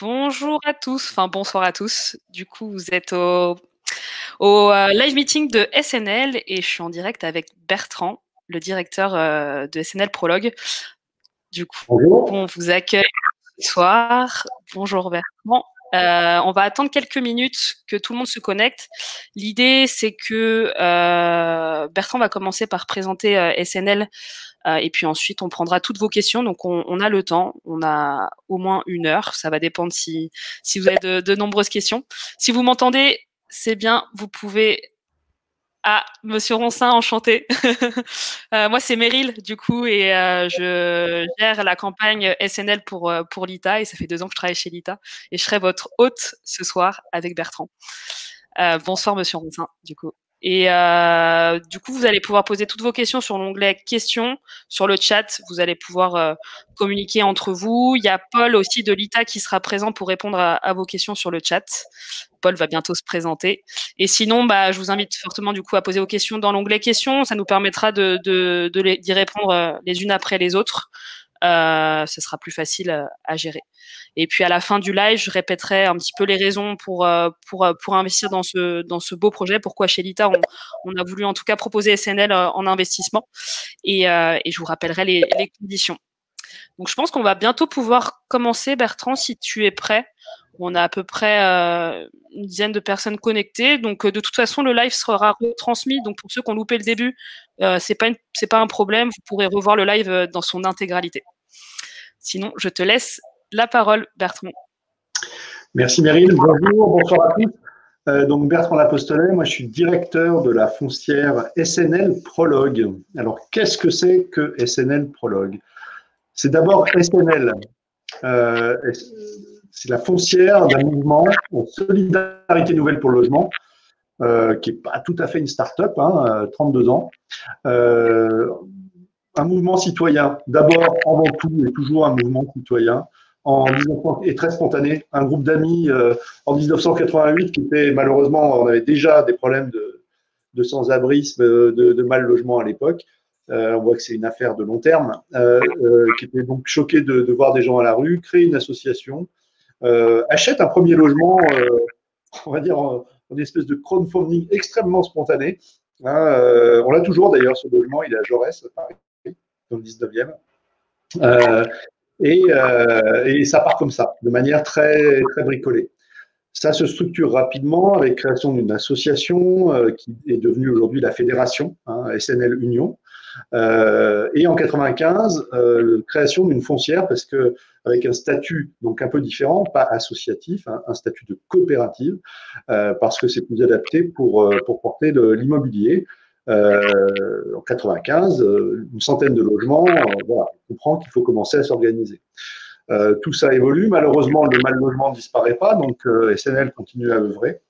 Bonjour à tous, enfin bonsoir à tous. Du coup, vous êtes au, au euh, live meeting de SNL et je suis en direct avec Bertrand, le directeur euh, de SNL Prologue. Du coup, on vous accueille ce soir. Bonjour Bertrand. Euh, on va attendre quelques minutes que tout le monde se connecte. L'idée, c'est que euh, Bertrand va commencer par présenter euh, SNL euh, et puis ensuite on prendra toutes vos questions. Donc on, a le temps, on a au moins une heure. Ça va dépendre si, vous avez de nombreuses questions. Si vous m'entendez, c'est bien. Vous pouvez ah, Monsieur Roncin, enchanté. euh, moi, c'est Meryl, du coup, et euh, je gère la campagne SNL pour, euh, pour l'ITA, et ça fait deux ans que je travaille chez l'ITA, et je serai votre hôte ce soir avec Bertrand. Bonsoir, Monsieur Roncin, du coup. Et euh, du coup, vous allez pouvoir poser toutes vos questions sur l'onglet questions sur le chat. Vous allez pouvoir euh, communiquer entre vous. Il y a Paul aussi de l'ITA qui sera présent pour répondre à, vos questions sur le chat. Paul va bientôt se présenter. Et sinon, bah, je vous invite fortement du coup à poser vos questions dans l'onglet questions. Ça nous permettra de, de, de d'y répondre euh, les unes après les autres. Euh, ce sera plus facile euh, à gérer. Et puis à la fin du live, je répéterai un petit peu les raisons pour euh, pour investir dans ce dans ce beau projet. Pourquoi chez Lita on, a voulu en tout cas proposer SNL en investissement. Et, je vous rappellerai les, conditions. Donc je pense qu'on va bientôt pouvoir commencer, Bertrand, si tu es prêt. On a à peu près une dizaine de personnes connectées. Donc, de toute façon, le live sera retransmis. Donc, pour ceux qui ont loupé le début, euh, pas c'est pas un problème. Vous pourrez revoir le live dans son intégralité. Sinon, je te laisse la parole, Bertrand. Merci Meryl. Bonjour, bonsoir à tous. Euh, donc Bertrand Lapostelet, moi je suis directeur de la foncière SNL Prologue. Alors qu'est-ce que c'est que SNL Prologue? C'est d'abord SNL. Euh, c'est la foncière d'un mouvement en solidarité nouvelle pour le logement, euh, qui n'est pas tout à fait une start-up, hein, 32 ans. Euh, un mouvement citoyen, d'abord, avant tout, et toujours un mouvement citoyen, en et très spontané, un groupe d'amis euh, en 1988 qui était malheureusement, on avait déjà des problèmes de, sans-abrisme, de, de, mal logement à l'époque. Euh, on voit que c'est une affaire de long terme, euh, qui était donc choqué de, voir des gens à la rue, créer une association, euh, achète un premier logement, euh, on va dire, en, espèce de crowdfunding extrêmement spontané. Hein, euh, on l'a toujours d'ailleurs, ce logement, il est à Jaurès, à Paris, dans le 19e. Et, et, ça part comme ça, de manière très, très bricolée. Ça se structure rapidement avec création d'une association euh, qui est devenue aujourd'hui la fédération, hein, SNL Union. Euh, et en 95, euh, création d'une foncière parce que avec un statut donc un peu différent, pas associatif, hein, un statut de coopérative, euh, parce que c'est plus adapté pour euh, pour porter de l'immobilier. En 95, une centaine de logements. voilà, on comprend qu'il faut commencer à s'organiser. Euh, tout ça évolue. Malheureusement, le mal logement ne disparaît pas, donc euh, SNL continue à œuvrer.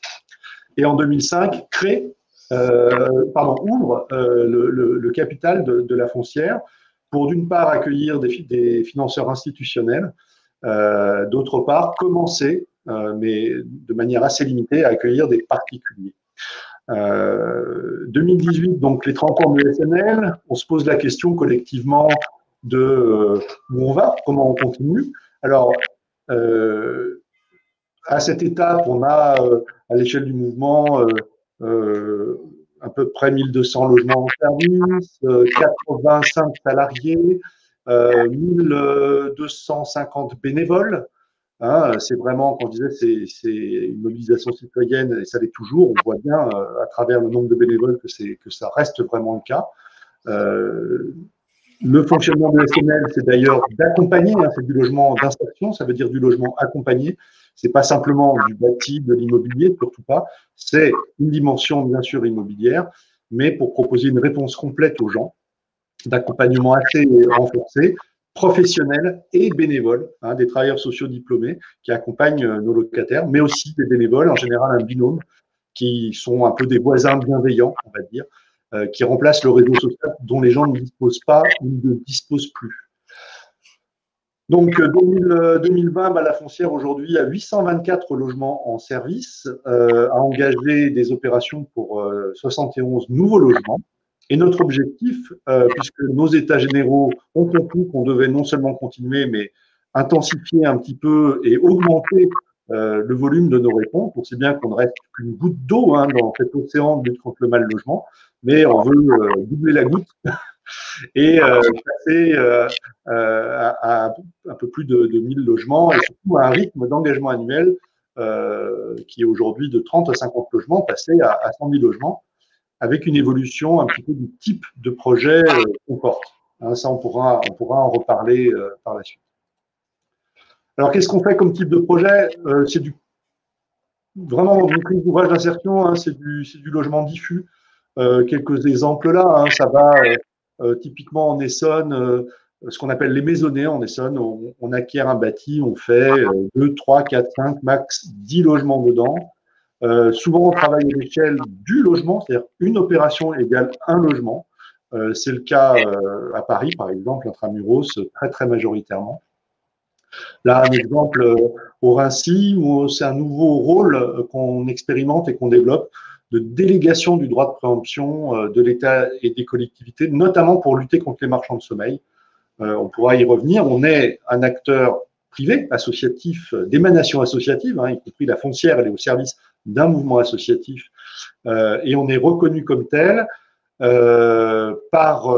Et en 2005, crée, euh, pardon, ouvre euh, le, capital de, la foncière pour d'une part accueillir des, financeurs institutionnels, euh, d'autre part commencer, mais de manière assez limitée, à accueillir des particuliers. 2018, donc les 30 ans de SNL, on se pose la question collectivement de euh, où on va, comment on continue. Alors, euh, à cette étape, on a euh, à l'échelle du mouvement euh, à peu près 1200 logements en service, 85 salariés, 1250 bénévoles. Hein, c'est vraiment, quand je disais, c'est une mobilisation citoyenne et ça l'est toujours. On voit bien à travers le nombre de bénévoles que, ça reste vraiment le cas. Euh, le fonctionnement de SNL, c'est d'ailleurs d'accompagner, hein, c'est du logement d'insertion, ça veut dire du logement accompagné. C'est pas simplement du bâti, de l'immobilier, surtout pas. C'est une dimension bien sûr immobilière, mais pour proposer une réponse complète aux gens, d'accompagnement assez renforcé, professionnel et bénévole, hein, des travailleurs sociaux diplômés qui accompagnent nos locataires, mais aussi des bénévoles, en général un binôme, qui sont un peu des voisins bienveillants, on va dire, euh, qui remplace le réseau social dont les gens ne disposent pas ou ne disposent plus. Donc 2000, 2020, bah, la foncière aujourd'hui a 824 logements en service, euh, a engagé des opérations pour euh, 71 nouveaux logements. Et notre objectif, euh, puisque nos états généraux ont compris qu'on devait non seulement continuer, mais intensifier un petit peu et augmenter le volume de nos réponses. On sait bien qu'on ne reste qu'une goutte d'eau hein, dans cet océan de lutte contre le mal logement, mais on veut doubler la goutte et passer à, un peu plus de, de 1000 logements et surtout à un rythme d'engagement annuel euh, qui est aujourd'hui de 30 à 50 logements, passer à, à 100 000 logements, avec une évolution un petit peu du type de projet euh, qu'on porte. Hein, ça, on pourra, on pourra en reparler euh, par la suite. Alors, qu'est-ce qu'on fait comme type de projet? C'est du vraiment une d'insertion, hein, c'est du, du, logement diffus. quelques exemples là, hein, ça va typiquement en Essonne ce qu'on appelle les maisonnées en Essonne. On, acquiert un bâti, on fait 2, 3, 4, 5, max 10 logements dedans. Euh, souvent, on travaille à l'échelle du logement, c'est-à-dire une opération égale un logement. Euh, c'est le cas euh, à Paris, par exemple, intramuros, très très majoritairement. Là, un exemple au Rincy, où c'est un nouveau rôle qu'on expérimente et qu'on développe de délégation du droit de préemption de l'État et des collectivités, notamment pour lutter contre les marchands de sommeil. On pourra y revenir. On est un acteur privé, associatif, d'émanation associative, hein, y compris la foncière, elle est au service d'un mouvement associatif, euh, et on est reconnu comme tel euh, par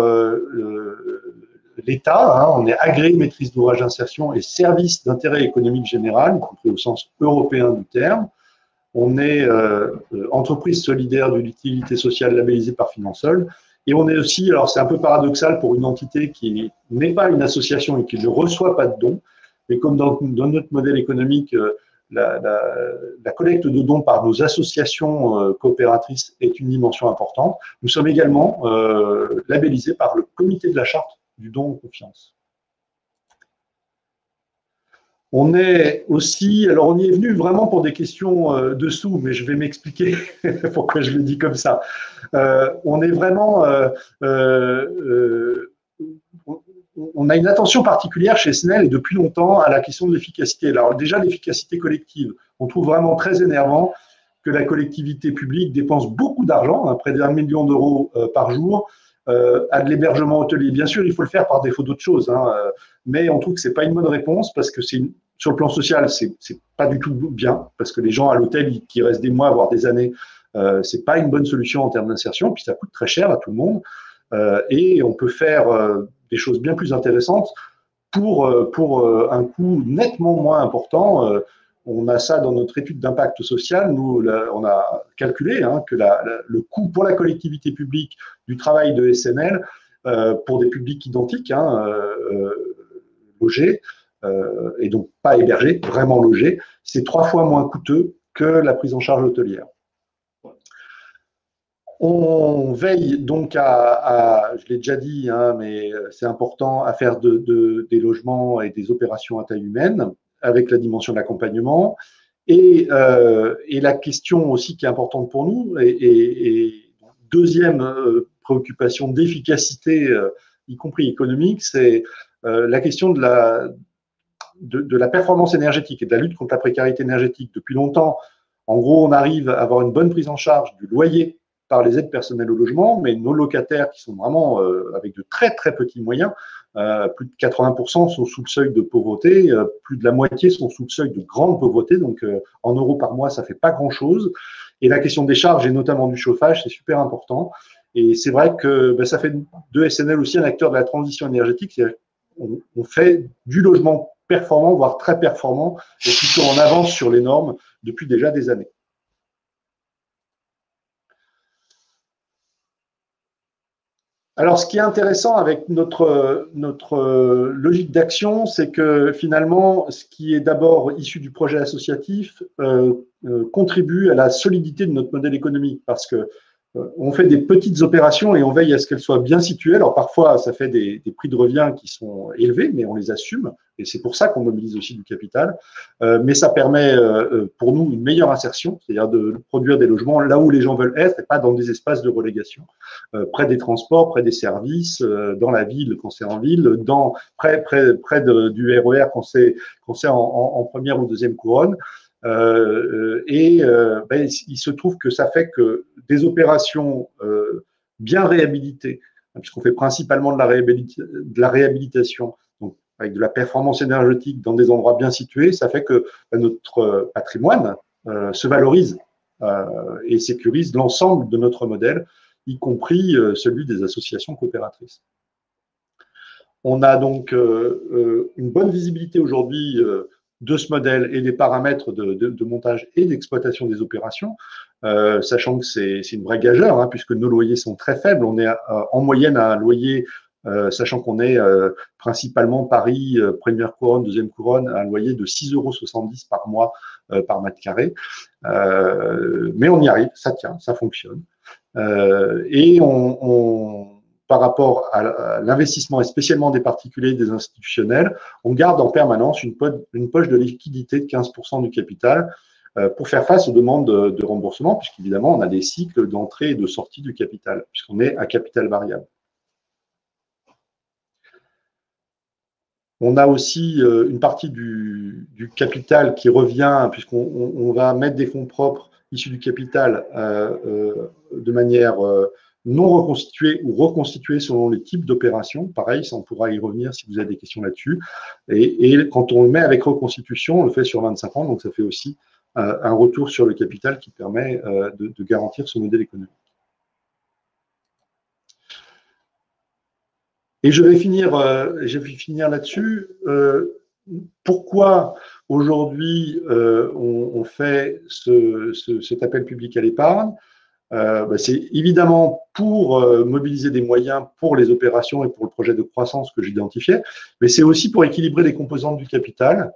l'État. Hein, on est agréé maîtrise d'ouvrage d'insertion et service d'intérêt économique général, y compris au sens européen du terme. On est entreprise solidaire de l'utilité sociale labellisée par Finansol et on est aussi, alors c'est un peu paradoxal pour une entité qui n'est pas une association et qui ne reçoit pas de dons, mais comme dans, notre modèle économique, euh, la, collecte de dons par nos associations euh, coopératrices est une dimension importante. Nous sommes également euh, labellisés par le comité de la charte du don en confiance. On est aussi, alors on y est venu vraiment pour des questions euh, dessous, mais je vais m'expliquer pourquoi je le dis comme ça. On est vraiment, on a une attention particulière chez SNEL et depuis longtemps à la question de l'efficacité. Alors déjà l'efficacité collective, on trouve vraiment très énervant que la collectivité publique dépense beaucoup d'argent, hein, près d'un million d'euros par jour, euh, à de l'hébergement hôtelier. Bien sûr, il faut le faire par défaut d'autre chose, hein, euh, mais on trouve que c'est pas une bonne réponse parce que c'est sur le plan social, c'est pas du tout bien parce que les gens à l'hôtel qui restent des mois voire des années, euh, c'est pas une bonne solution en termes d'insertion. Puis ça coûte très cher à tout le monde euh, et on peut faire euh, des choses bien plus intéressantes pour pour un coût nettement moins important on a ça dans notre étude d'impact social. Nous, on a calculé hein, que le coût pour la collectivité publique du travail de SNL euh, pour des publics identiques, hein, euh, euh, logés, et donc pas hébergés, vraiment logés, c'est trois fois moins coûteux que la prise en charge hôtelière. On veille donc à, je l'ai déjà dit, hein, mais c'est important, à faire des logements et des opérations à taille humaine avec la dimension de l'accompagnement. Et, euh, la question aussi qui est importante pour nous, et, deuxième euh, préoccupation d'efficacité, euh, y compris économique, c'est la question de, la performance énergétique et de la lutte contre la précarité énergétique. Depuis longtemps, en gros, on arrive à avoir une bonne prise en charge du loyer par les aides personnelles au logement, mais nos locataires qui sont vraiment avec de très très petits moyens euh, plus de 80% sont sous le seuil de pauvreté, euh, plus de la moitié sont sous le seuil de grande pauvreté, donc euh, en euros par mois, ça fait pas grand-chose. Et la question des charges et notamment du chauffage, c'est super important. Et c'est vrai que ben, ça fait de SNL aussi un acteur de la transition énergétique. On, on fait du logement performant, voire très performant, et sont en avance sur les normes depuis déjà des années. Alors, ce qui est intéressant avec notre, notre logique d'action, c'est que finalement, ce qui est d'abord issu du projet associatif euh, euh, contribue à la solidité de notre modèle économique. Parce que euh, on fait des petites opérations et on veille à ce qu'elles soient bien situées. Alors parfois, ça fait des, prix de revient qui sont élevés, mais on les assume. Et c'est pour ça qu'on mobilise aussi du capital. Euh, mais ça permet euh, pour nous une meilleure insertion, c'est-à-dire de produire des logements là où les gens veulent être et pas dans des espaces de relégation, près des transports, près des services, dans la ville quand c'est en ville, dans, près, près, près du RER quand c'est en, première ou deuxième couronne. Euh, et euh, ben, il se trouve que ça fait que des opérations euh, bien réhabilitées, puisqu'on fait principalement de la, réhabilitation, donc avec de la performance énergétique dans des endroits bien situés, ça fait que bah, notre patrimoine se valorise et sécurise l'ensemble de notre modèle, y compris celui des associations coopératrices. On a donc une bonne visibilité aujourd'hui de ce modèle et des paramètres de, montage et d'exploitation des opérations, euh, sachant que c'est une vraie gageure, hein, puisque nos loyers sont très faibles. On est en moyenne à un loyer, euh, sachant qu'on est euh, principalement Paris, première couronne, deuxième couronne, à un loyer de 6,70 euros par mois par mètre carré. mais on y arrive, ça tient, ça fonctionne. et on par rapport à l'investissement et spécialement des particuliers et des institutionnels, on garde en permanence une, poche de liquidité de 15% du capital euh, pour faire face aux demandes de, remboursement, puisqu'évidemment, on a des cycles d'entrée et de sortie du capital, puisqu'on est à capital variable. On a aussi euh, une partie du, capital qui revient, puisqu'on va mettre des fonds propres issus du capital euh, de manière non reconstitué ou reconstitué selon les types d'opérations. Pareil, ça on pourra y revenir si vous avez des questions là-dessus. Et, quand on le met avec reconstitution, on le fait sur 25 ans, donc ça fait aussi euh, un retour sur le capital qui permet euh, de, garantir ce modèle économique. Et je vais finir, euh, je vais finir là-dessus. pourquoi aujourd'hui on, fait cet appel public à l'épargne? Euh, bah, c'est évidemment pour euh, mobiliser des moyens pour les opérations et pour le projet de croissance que j'identifiais, mais c'est aussi pour équilibrer les composantes du capital,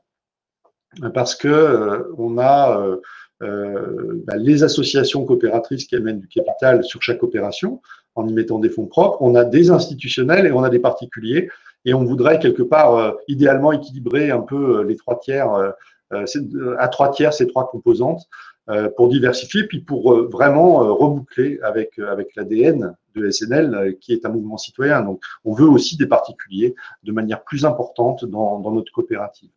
parce que euh, on a bah, les associations coopératrices qui amènent du capital sur chaque opération en y mettant des fonds propres, on a des institutionnels et on a des particuliers, et on voudrait quelque part idéalement équilibrer un peu les trois tiers, à trois tiers ces trois composantes euh, pour diversifier, puis pour euh, vraiment euh, reboucler avec, avec l'ADN de SNL, qui est un mouvement citoyen. Donc, on veut aussi des particuliers de manière plus importante dans, dans notre coopérative.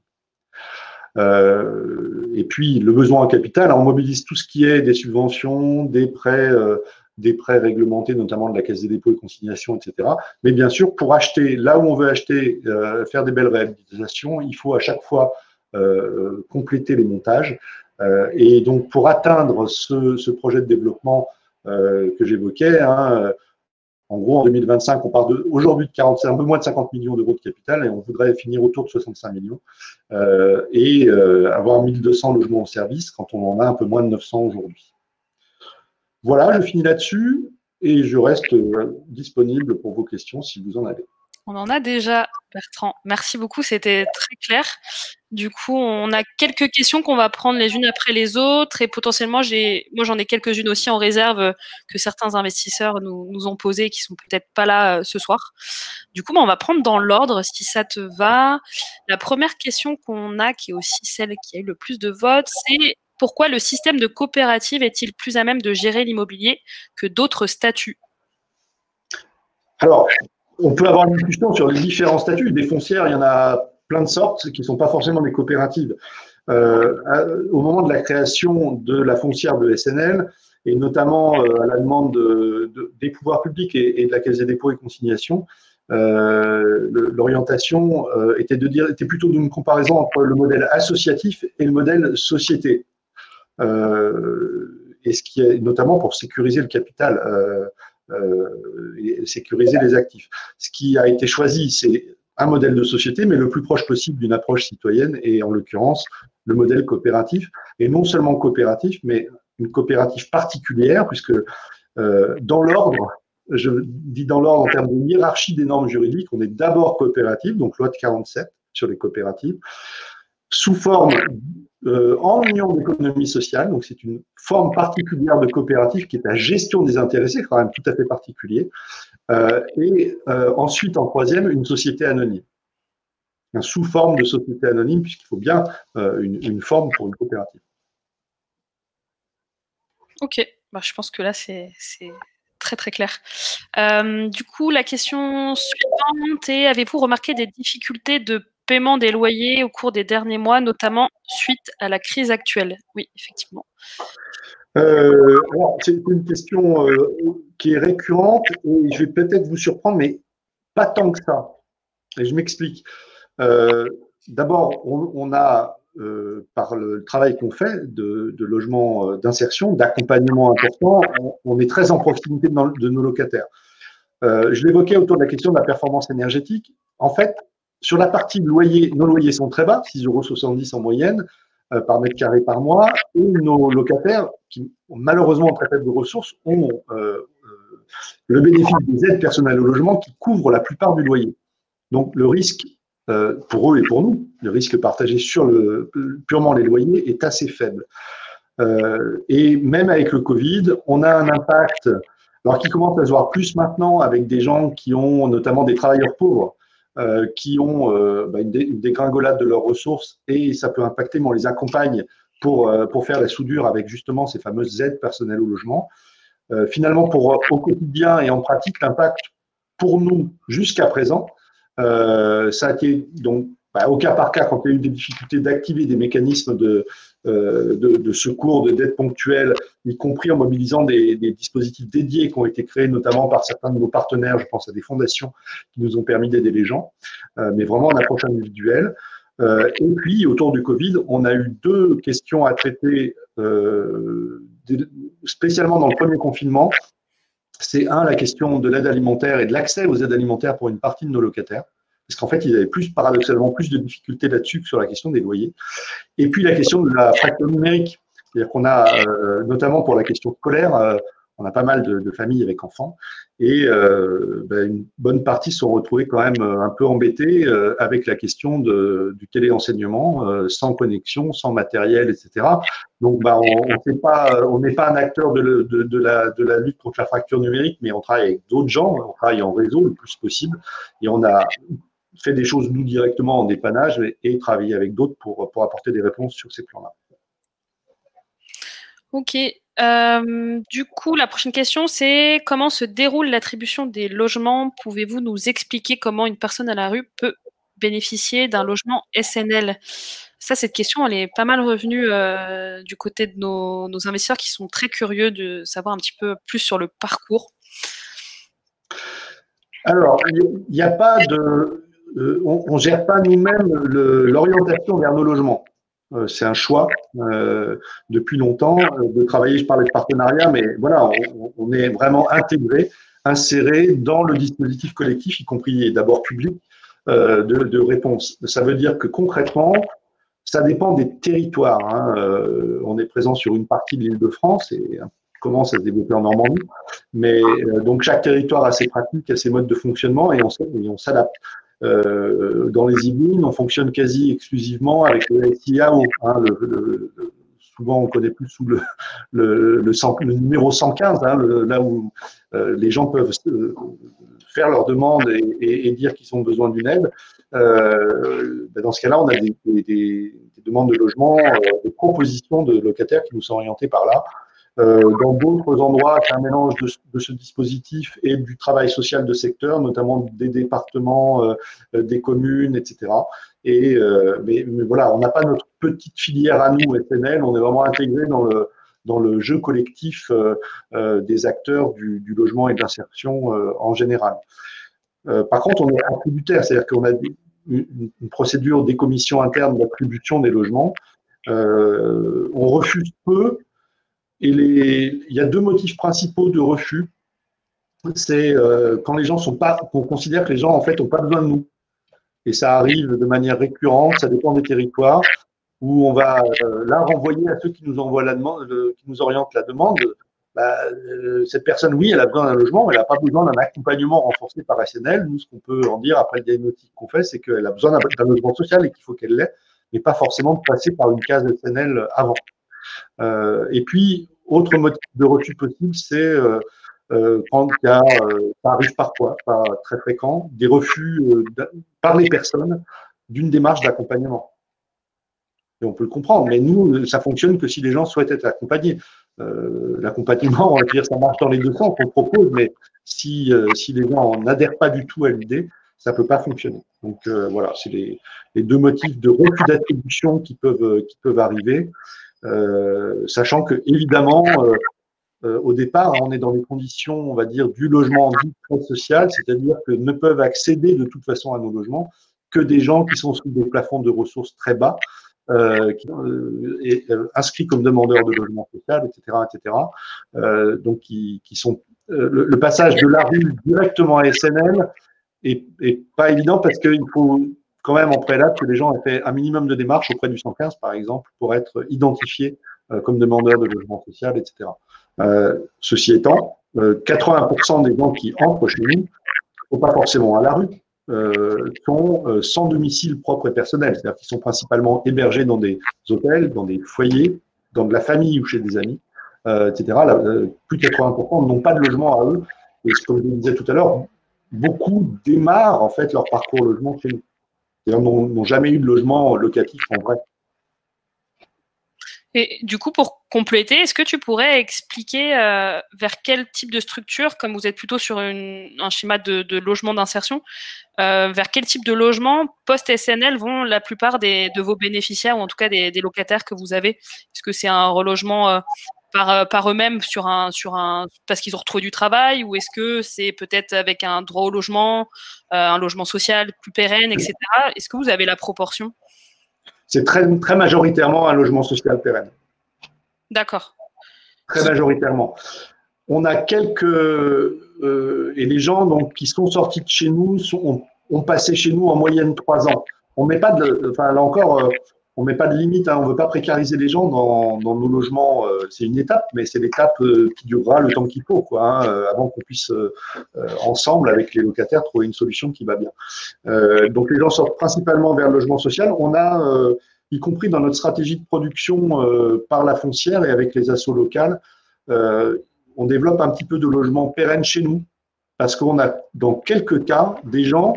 Euh, et puis, le besoin en capital, on mobilise tout ce qui est des subventions, des prêts, des prêts réglementés, notamment de la Caisse des dépôts et consignations, etc. Mais bien sûr, pour acheter, là où on veut acheter, faire des belles réhabilitations, il faut à chaque fois compléter les montages. Euh, et donc, pour atteindre ce, projet de développement euh, que j'évoquais, hein, en gros, en 2025, on part aujourd'hui de 45, un peu moins de 50 millions d'euros de capital et on voudrait finir autour de 65 millions euh, et avoir 1200 logements en service quand on en a un peu moins de 900 aujourd'hui. Voilà, je finis là-dessus et je reste disponible pour vos questions si vous en avez. On en a déjà, Bertrand. Merci beaucoup, c'était très clair. Du coup, on a quelques questions qu'on va prendre les unes après les autres et potentiellement, moi j'en ai quelques-unes aussi en réserve que certains investisseurs nous, ont posées et qui sont peut-être pas là euh, ce soir. Du coup, bah, on va prendre dans l'ordre si ça te va. La première question qu'on a, qui est aussi celle qui a eu le plus de votes, c'est pourquoi le système de coopérative est-il plus à même de gérer l'immobilier que d'autres statuts? Alors, on peut avoir une discussion sur les différents statuts. Des foncières, il y en a plein de sortes qui ne sont pas forcément des coopératives. Euh, au moment de la création de la foncière de SNL, et notamment euh, à la demande des pouvoirs publics et, de la Caisse des dépôts et consignations, euh, l'orientation était, plutôt d'une comparaison entre le modèle associatif et le modèle société. et ce qui est notamment pour sécuriser le capital et sécuriser les actifs. Ce qui a été choisi, c'est un modèle de société, mais le plus proche possible d'une approche citoyenne, et en l'occurrence, le modèle coopératif, et non seulement coopératif, mais une coopérative particulière, puisque euh, dans l'ordre, je dis dans l'ordre en termes de hiérarchie des normes juridiques, on est d'abord coopérative, donc loi de 47 sur les coopératives, sous forme euh, en union d'économie sociale, donc c'est une forme particulière de coopérative qui est la gestion des intéressés, quand même tout à fait particulier, euh, et euh, ensuite en troisième, une société anonyme, sous forme de société anonyme, puisqu'il faut bien une, forme pour une coopérative. Ok, bah, je pense que là c'est très très clair. du coup, la question suivante est avez-vous remarqué des difficultés de paiement des loyers au cours des derniers mois, notamment suite à la crise actuelle Oui, effectivement. Euh, c'est une question euh, qui est récurrente et je vais peut-être vous surprendre, mais pas tant que ça. Je m'explique. D'abord, on, a, par le travail qu'on fait de, logement d'insertion, d'accompagnement important, on, est très en proximité de nos locataires. je l'évoquais autour de la question de la performance énergétique. En fait, sur la partie loyer, nos loyers sont très bas, 6,70 euros en moyenne euh, par mètre carré par mois, et nos locataires, qui malheureusement très faible de ressources, ont euh, euh, le bénéfice des aides personnelles au logement qui couvrent la plupart du loyer. Donc le risque pour eux et pour nous, le risque partagé sur purement les loyers est assez faible. et même avec le Covid, on a un impact, alors qui commence à se voir plus maintenant avec des gens qui ont notamment des travailleurs pauvres, euh, qui ont euh, bah, une, dégringolade de leurs ressources et ça peut impacter, mais on les accompagne pour, euh, pour faire la soudure avec justement ces fameuses aides personnelles au logement. finalement, pour au quotidien et en pratique, l'impact pour nous jusqu'à présent, ça a été donc bah, au cas par cas, quand il y a eu des difficultés d'activer des mécanismes de, euh, de, secours, de dette ponctuelle, y compris en mobilisant des, dispositifs dédiés qui ont été créés notamment par certains de nos partenaires, je pense à des fondations qui nous ont permis d'aider les gens, euh, mais vraiment en approche individuelle. Euh, et puis, autour du Covid, on a eu deux questions à traiter, spécialement dans le premier confinement. C'est un, la question de l'aide alimentaire et de l'accès aux aides alimentaires pour une partie de nos locataires parce qu'en fait, ils avaient plus, paradoxalement, plus de difficultés là-dessus que sur la question des loyers. Et puis, la question de la fracture numérique. C'est-à-dire qu'on a, euh, notamment pour la question scolaire, euh, on a pas mal de, familles avec enfants et euh, ben, une bonne partie sont retrouvées quand même un peu embêtées avec la question du téléenseignement, sans connexion, sans matériel, etc. Donc, bah, on n'est pas, un acteur de, de, la, de la lutte contre la fracture numérique, mais on travaille avec d'autres gens, on travaille en réseau le plus possible et on a fait des choses nous directement en dépannage et, travailler avec d'autres pour, pour apporter des réponses sur ces plans-là. Ok. Euh, du coup, la prochaine question, c'est comment se déroule l'attribution des logements? Pouvez-vous nous expliquer comment une personne à la rue peut bénéficier d'un logement SNL Ça, cette question, elle est pas mal revenue euh, du côté de nos, nos, investisseurs qui sont très curieux de savoir un petit peu plus sur le parcours. Alors, il n'y a pas de, euh, on ne gère pas nous-mêmes l'orientation vers nos logements. Euh, c'est un choix euh, depuis longtemps de travailler, je parlais de partenariat, mais voilà, on, est vraiment intégré, inséré dans le dispositif collectif, y compris d'abord public, de, réponse. Ça veut dire que concrètement, ça dépend des territoires. Hein. on est présent sur une partie de l'île de France et commence à se développer en Normandie. Mais donc chaque territoire a ses pratiques, a ses modes de fonctionnement et on s'adapte. Euh, dans les Yvelines, on fonctionne quasi exclusivement avec le SIAO. Hein, souvent, on connaît plus sous le, numéro 115, hein, là où euh, les gens peuvent euh, faire leurs demandes et, dire qu'ils ont besoin d'une aide. Ben, dans ce cas-là, on a des, des, demandes de logement, des propositions de locataires qui nous sont orientés par là. Euh, dans d'autres endroits, c'est un mélange de, ce dispositif et du travail social de secteur, notamment des départements, euh, des communes, etc. Et euh, mais, voilà, on n'a pas notre petite filière à nous, SNL, on est vraiment intégré dans le dans le jeu collectif des acteurs du, logement et de l'insertion en général. par contre, on est attributaire, c'est-à-dire qu'on a une, une procédure des commissions internes d'attribution des logements. on refuse peu et il y a deux motifs principaux de refus. C'est euh, quand les gens sont pas, qu'on considère que les gens en fait n'ont pas besoin de nous. Et ça arrive de manière récurrente, ça dépend des territoires, où on va euh, là renvoyer à ceux qui nous envoient la demande, qui nous orientent la demande. Bah, euh, cette personne, oui, elle a besoin d'un logement, mais elle n'a pas besoin d'un accompagnement renforcé par SNL. Nous, ce qu'on peut en dire après le diagnostic qu'on fait, c'est qu'elle a besoin d'un logement social et qu'il faut qu'elle l'ait, mais pas forcément de passer par une case SNL avant. et puis, autre motif de refus possible, c'est euh, euh, quand il y a, euh, ça arrive parfois, pas très fréquent, des refus par les personnes d'une démarche d'accompagnement. Et on peut le comprendre, mais nous, ça fonctionne que si les gens souhaitent être accompagnés. L'accompagnement, on va dire, ça marche dans les deux sens, on propose, mais si, si les gens n'adhèrent pas du tout à l'idée, ça ne peut pas fonctionner. Donc voilà, c'est les, deux motifs de refus d'attribution qui peuvent, qui peuvent arriver. Euh, sachant que évidemment, euh, euh, au départ, on est dans les conditions, on va dire, du logement très social, c'est-à-dire que ne peuvent accéder de toute façon à nos logements que des gens qui sont sous des plafonds de ressources très bas, qui, inscrits comme demandeurs de logement social, etc., etc. donc qui, sont le, passage de la rue directement à SNL est pas évident parce qu'il faut quand même en préalable que les gens aient fait un minimum de démarches auprès du 115, par exemple, pour être identifiés euh, comme demandeurs de logement social, etc. Euh, ceci étant, 80% euh, des gens qui entrent chez nous ne sont pas forcément à la rue, euh, sont sans domicile propre et personnel, c'est-à-dire qu'ils sont principalement hébergés dans des hôtels, dans des foyers, dans de la famille ou chez des amis, etc. Là, plus de 80% n'ont pas de logement à eux. Et comme je le disais tout à l'heure, beaucoup démarrent en fait leur parcours logement chez nous n'ont jamais eu de logement locatif en vrai. Et du coup, pour compléter, est-ce que tu pourrais expliquer euh, vers quel type de structure, comme vous êtes plutôt sur un schéma de, logement d'insertion, euh, vers quel type de logement post-SNL vont la plupart de vos bénéficiaires, ou en tout cas des, locataires que vous avez? Est-ce que c'est un relogement euh, par, par eux-mêmes sur un, sur un, parce qu'ils ont retrouvé du travail ou est-ce que c'est peut-être avec un droit au logement, euh, un logement social plus pérenne, etc. Est-ce que vous avez la proportion? C'est très, très majoritairement un logement social pérenne. D'accord. Très majoritairement. On a quelques. Euh, et les gens donc, qui sont sortis de chez nous sont, ont, passé chez nous en moyenne trois ans. On met pas de. Enfin, là encore, euh, on met pas de limite, hein, on veut pas précariser les gens dans, nos logements. Euh, c'est une étape, mais c'est l'étape euh, qui durera le temps qu'il faut, quoi, hein, euh, avant qu'on puisse ensemble avec les locataires trouver une solution qui va bien. donc les gens sortent principalement vers le logement social. On a, y compris dans notre stratégie de production par la foncière et avec les assos locales, on développe un petit peu de logement pérenne chez nous, parce qu'on a dans quelques cas des gens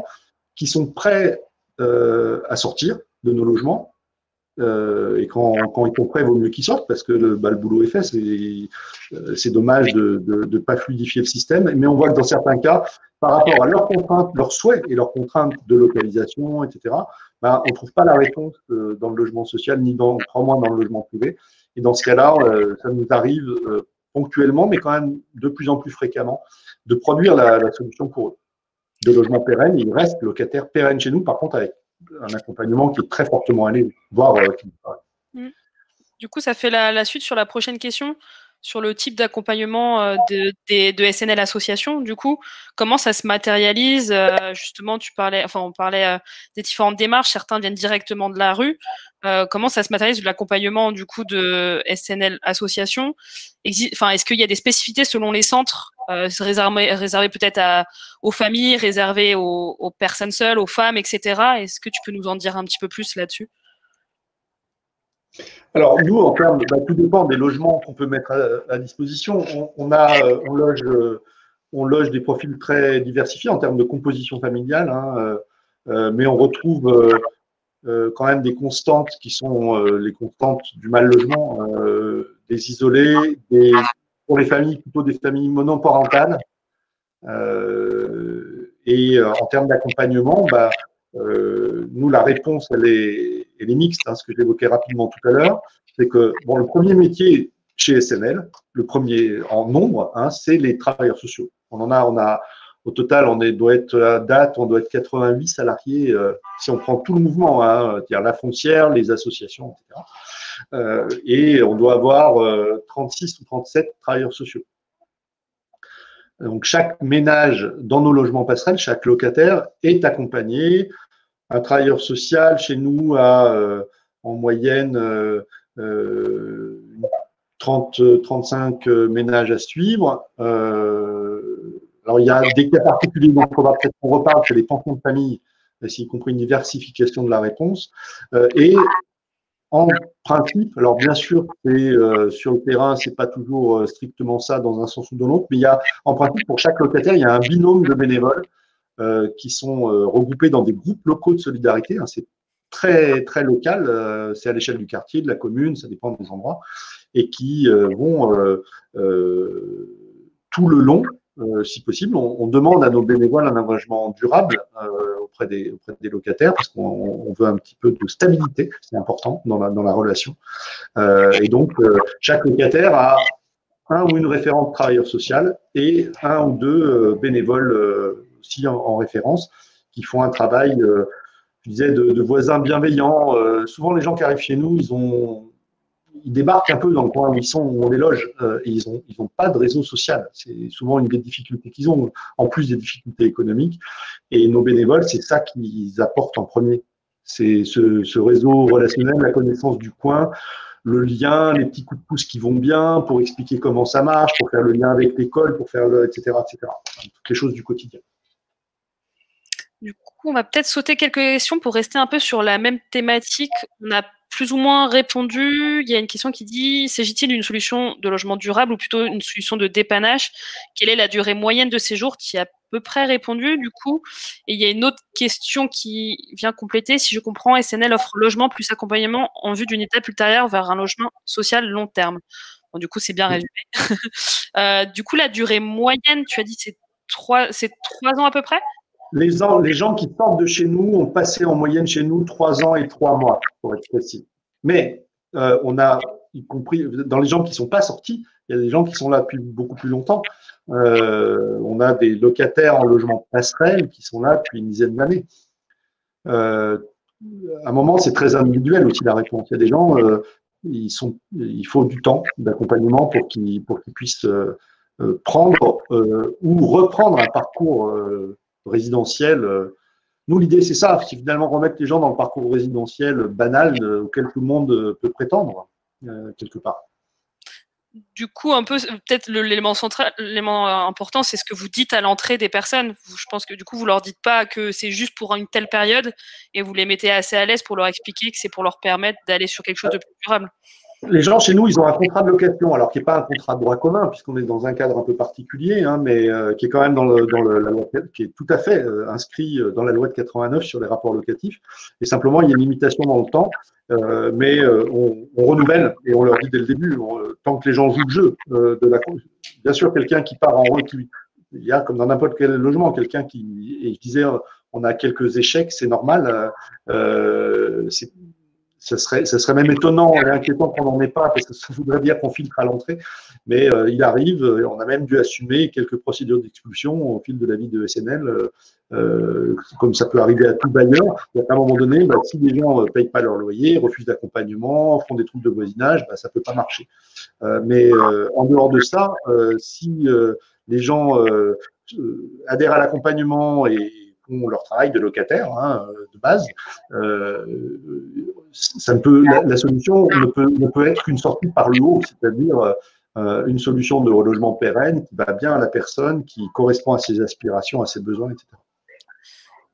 qui sont prêts à sortir de nos logements euh, et quand, ils prêts, il vaut mieux qu'ils sortent parce que le, bah, boulot est fait. C'est euh, dommage de ne pas fluidifier le système. Mais on voit que dans certains cas, par rapport à leurs contraintes, leurs souhaits et leurs contraintes de localisation, etc., bah, on ne trouve pas la réponse euh, dans le logement social ni dans, mois dans le logement privé. Et dans ce cas-là, ça nous arrive ponctuellement, mais quand même de plus en plus fréquemment, de produire la, la solution pour eux. De logement pérenne, il reste locataire pérenne chez nous, par contre, avec un accompagnement qui est très fortement allé, voire euh, mm. Du coup, ça fait la, suite sur la prochaine question, sur le type d'accompagnement euh, de, SNL Association. Du coup, comment ça se matérialise euh, Justement, tu parlais, enfin, on parlait des différentes démarches. Certains viennent directement de la rue. comment ça se matérialise l'accompagnement du coup de SNL Association? Enfin, est-ce qu'il y a des spécificités selon les centres euh, réservé, peut-être aux familles, réservé aux, personnes seules, aux femmes, etc. Est-ce que tu peux nous en dire un petit peu plus là-dessus? Alors nous, en termes, bah, tout dépend des logements qu'on peut mettre à, disposition. On, a, euh, on loge, euh, on loge des profils très diversifiés en termes de composition familiale, hein, mais on retrouve quand même des constantes qui sont les constantes du mal logement, des isolés, pour les familles, plutôt des familles monoparentales. Euh, et euh, en termes d'accompagnement, bah, euh, nous, la réponse, elle est, elle est mixte, hein, ce que j'évoquais rapidement tout à l'heure. C'est que bon, le premier métier chez SNL, le premier en nombre, hein, c'est les travailleurs sociaux. On en a, on a au total, on doit être à date, on doit être 88 salariés euh, si on prend tout le mouvement, hein, c'est-à-dire la foncière, les associations, etc. Euh, et on doit avoir 36 euh, ou 37 travailleurs sociaux. Donc chaque ménage dans nos logements passerelles, chaque locataire est accompagné. Un travailleur social chez nous a euh, en moyenne 30, 35 ménages à suivre. alors il y a des cas particuliers dont on va peut-être qu'on reparle, c'est les pensions de famille, y compris une diversification de la réponse. et en principe, alors bien sûr, euh, sur le terrain, c'est pas toujours euh, strictement ça dans un sens ou dans l'autre, mais il y a, en principe, pour chaque locataire, il y a un binôme de bénévoles euh, qui sont regroupés dans des groupes locaux de solidarité. Hein, c'est très très local, c'est à l'échelle du quartier, de la commune, ça dépend des endroits, et qui vont tout le long euh, si possible, on, demande à nos bénévoles un engagement durable euh, auprès, des, auprès des locataires parce qu'on veut un petit peu de stabilité, c'est important dans la, dans la relation. Euh, et donc, chaque locataire a un ou une référente travailleur social et un ou deux bénévoles aussi en, référence qui font un travail tu disais de, voisins bienveillants. souvent, les gens qui arrivent chez nous, ils ont ils débarquent un peu dans le coin où ils sont, où on les loge, et ils n'ont ils ont pas de réseau social. C'est souvent une des difficultés qu'ils ont, en plus des difficultés économiques. Et nos bénévoles, c'est ça qu'ils apportent en premier. C'est ce, ce, réseau relationnel, la connaissance du coin, le lien, les petits coups de pouce qui vont bien pour expliquer comment ça marche, pour faire le lien avec l'école, pour faire le, etc., etc. Toutes les choses du quotidien. Du coup, on va peut-être sauter quelques questions pour rester un peu sur la même thématique. On a plus ou moins répondu. Il y a une question qui dit s'agit-il d'une solution de logement durable ou plutôt une solution de dépannage? Quelle est la durée moyenne de séjour? Qui a peu près répondu du coup. Et il y a une autre question qui vient compléter. Si je comprends, SNL offre logement plus accompagnement en vue d'une étape ultérieure vers un logement social long terme. Bon, du coup, c'est bien résumé. Euh, du coup, la durée moyenne, tu as dit, c'est trois, c'est trois ans à peu près? Les, gens qui sortent de chez nous ont passé en moyenne chez nous trois ans et trois mois, pour être précis. Mais euh, on a, y compris dans les gens qui ne sont pas sortis, il y a des gens qui sont là depuis beaucoup plus longtemps. Euh, on a des locataires en logement passerelle qui sont là depuis une dizaine d'années. Euh, à un moment, c'est très individuel aussi la réponse. Il y a des gens, il faut du temps d'accompagnement pour qu'ils puissent prendre ou reprendre un parcours résidentiel. Nous, l'idée, c'est ça, c'est finalement remettre les gens dans le parcours résidentiel banal auquel tout le monde peut prétendre, quelque part du coup, un peu, peut-être l'élément central, l'élément euh, important, c'est ce que vous dites à l'entrée des personnes. Je pense que du coup, vous leur dites pas que c'est juste pour une telle période et vous les mettez assez à l'aise pour leur expliquer que c'est pour leur permettre d'aller sur quelque chose de plus durable les gens chez nous, ils ont un contrat de location, alors qui n'est pas un contrat de droit commun, puisqu'on est dans un cadre un peu particulier, hein, mais euh, qui est quand même dans, le, dans le, la loi, qui est tout à fait euh, inscrit euh, dans la loi de 89 sur les rapports locatifs. Et simplement, il y a une limitation dans le temps, mais on, on, renouvelle et on leur dit dès le début, tant que les gens jouent le jeu de la. Bien sûr, quelqu'un qui part en recul, il y a comme dans n'importe quel logement, quelqu'un qui et disait on a quelques échecs, c'est normal. Euh, ce serait, serait même étonnant et inquiétant qu'on n'en ait pas, parce que ça voudrait dire qu'on filtre à l'entrée. Mais euh, il arrive, on a même dû assumer quelques procédures d'expulsion au fil de la vie de SNL, euh, euh, comme ça peut arriver à tout bailleur. à un moment donné, bah, si les gens ne payent pas leur loyer, refusent d'accompagnement, font des troubles de voisinage, bah, ça ne peut pas marcher. mais en dehors de ça, si les gens adhèrent à l'accompagnement et font leur travail de locataire hein, de base, ça ne peut, la, solution ne peut, ne peut être qu'une sortie par le haut, c'est-à-dire euh, une solution de relogement pérenne qui va bien à la personne, qui correspond à ses aspirations, à ses besoins, etc.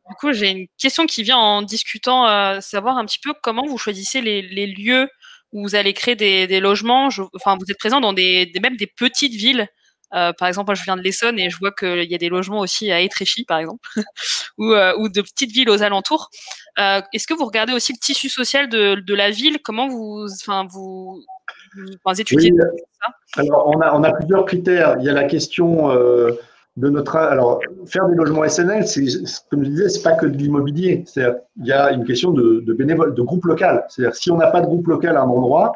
Du coup, j'ai une question qui vient en discutant, euh, savoir un petit peu comment vous choisissez les, lieux où vous allez créer des, logements. Enfin, vous êtes présent dans des, même des petites villes euh, par exemple, moi, je viens de l'Essonne et je vois qu'il y a des logements aussi à Étréchy, par exemple, ou, euh, ou, de petites villes aux alentours. Euh, Est-ce que vous regardez aussi le tissu social de, de la ville? Comment vous, enfin, vous, vous étudiez ça? Alors, on a, on a plusieurs critères. Il y a la question de notre. Alors, faire des logements SNL, comme je disais, c'est pas que de l'immobilier. Il y a une question de, de bénévole, de groupe local. C'est-à-dire, si on n'a pas de groupe local à un endroit,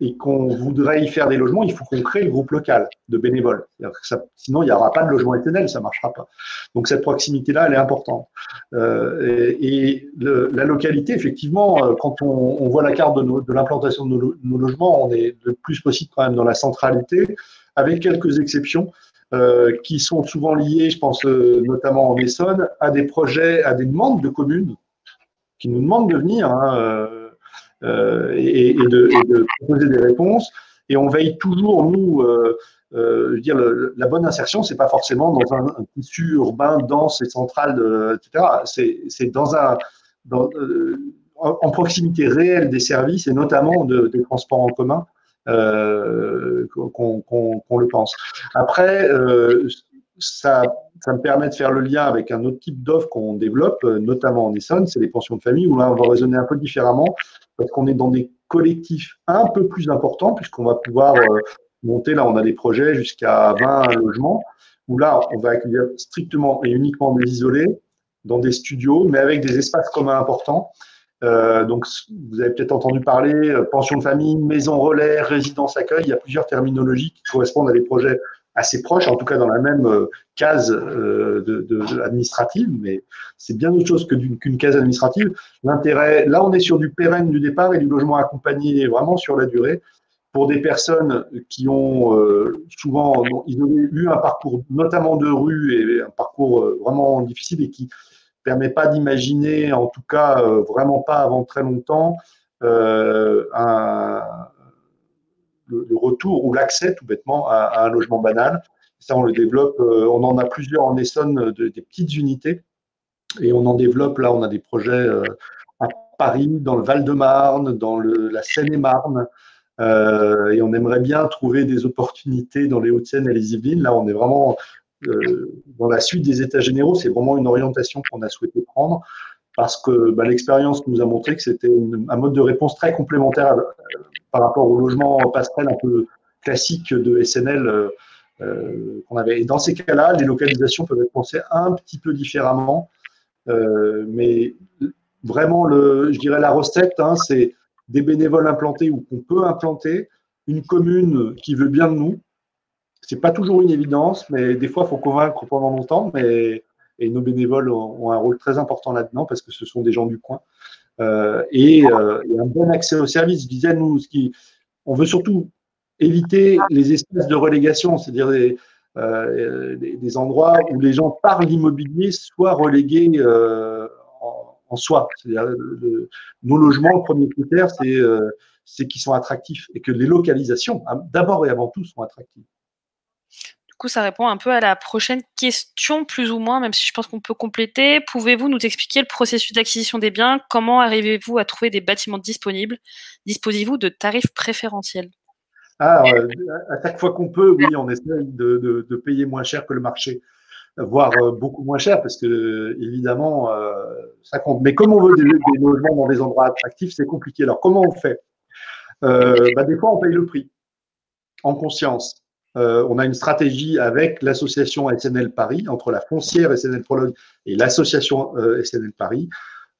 et qu'on voudrait y faire des logements, il faut qu'on crée le groupe local de bénévoles. Sinon, il n'y aura pas de logement éternel, ça ne marchera pas. Donc cette proximité-là, elle est importante. Euh, et, la localité, effectivement, euh, quand on, voit la carte de, l'implantation de nos, logements, on est le plus possible quand même dans la centralité, avec quelques exceptions. Euh, qui sont souvent liées, je pense notamment en Essonne, à des projets, à des demandes de communes qui nous demandent de venir. Hein, et, et, de, proposer des réponses. Et on veille toujours, nous, euh, euh, je veux dire, le, la bonne insertion, c'est pas forcément dans un, tissu urbain dense et central, etc. C'est dans un, euh, en, proximité réelle des services et notamment de, des transports en commun euh, qu'on qu qu le pense. Après, euh, ça, ça, me permet de faire le lien avec un autre type d'offre qu'on développe, notamment en Essonne, c'est les pensions de famille, où là, on va raisonner un peu différemment parce qu'on est dans des collectifs un peu plus importants, puisqu'on va pouvoir euh, monter, là on a des projets jusqu'à 20 logements, où là on va accueillir strictement et uniquement des isolés dans des studios, mais avec des espaces communs importants. Euh, donc, vous avez peut-être entendu parler euh, pension de famille, maison relais, résidence accueil. Il y a plusieurs terminologies qui correspondent à des projets assez proches, en tout cas dans la même case de, administrative, mais c'est bien autre chose que qu'une case administrative. L'intérêt, là, on est sur du pérenne du départ et du logement accompagné vraiment sur la durée pour des personnes qui ont souvent ils ont eu un parcours notamment de rue et un parcours vraiment difficile et qui permet pas d'imaginer, en tout cas vraiment pas avant très longtemps, un, le, retour ou l'accès tout bêtement à, un logement banal. Ça, on le développe, euh, on en a plusieurs en Essonne, des petites unités. Et on en développe, là, on a des projets euh, à Paris, dans le Val-de-Marne, dans la Seine-et-Marne. Euh, et on aimerait bien trouver des opportunités dans les Hauts-de-Seine et les Yvelines. Là, on est vraiment dans la suite des États généraux. C'est vraiment une orientation qu'on a souhaité prendre parce que bah, l'expérience nous a montré que c'était un mode de réponse très complémentaire euh, par rapport au logement passerelle un peu classique de SNL euh, euh, qu'on avait. Et dans ces cas-là, les localisations peuvent être pensées un petit peu différemment, mais vraiment, je dirais la recette, hein, c'est des bénévoles implantés ou qu'on peut implanter, une commune qui veut bien de nous. C'est pas toujours une évidence, mais des fois, il faut convaincre pendant longtemps, mais et nos bénévoles ont, un rôle très important là-dedans parce que ce sont des gens du coin. Euh, et, euh, un bon accès aux services. Je disais, nous, ce qui, on veut surtout éviter les espaces de relégation, c'est-à-dire des, euh, des, endroits où les gens, par l'immobilier, soient relégués euh, en, soi. C'est-à-dire, nos logements, le premier critère, c'est c'est qu'ils sont attractifs et que les localisations, d'abord et avant tout, sont attractives. Du coup, ça répond un peu à la prochaine question, plus ou moins, même si je pense qu'on peut compléter. Pouvez-vous nous expliquer le processus d'acquisition des biens? Comment arrivez-vous à trouver des bâtiments disponibles? Disposez-vous de tarifs préférentiels ah, euh, à chaque fois qu'on peut, oui, on essaie de, payer moins cher que le marché, voire euh, beaucoup moins cher, parce que évidemment, euh, ça compte. Mais comme on veut des, des, logements dans des endroits attractifs, c'est compliqué. Alors, comment on fait? Bah, Des fois, on paye le prix, en conscience. Euh, on a une stratégie avec l'association SNL Paris, entre la foncière SNL Prologue et l'association euh, SNL Paris,